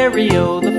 stereo.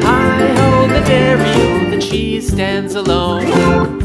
Hi ho, the dairy, the cheese stands alone.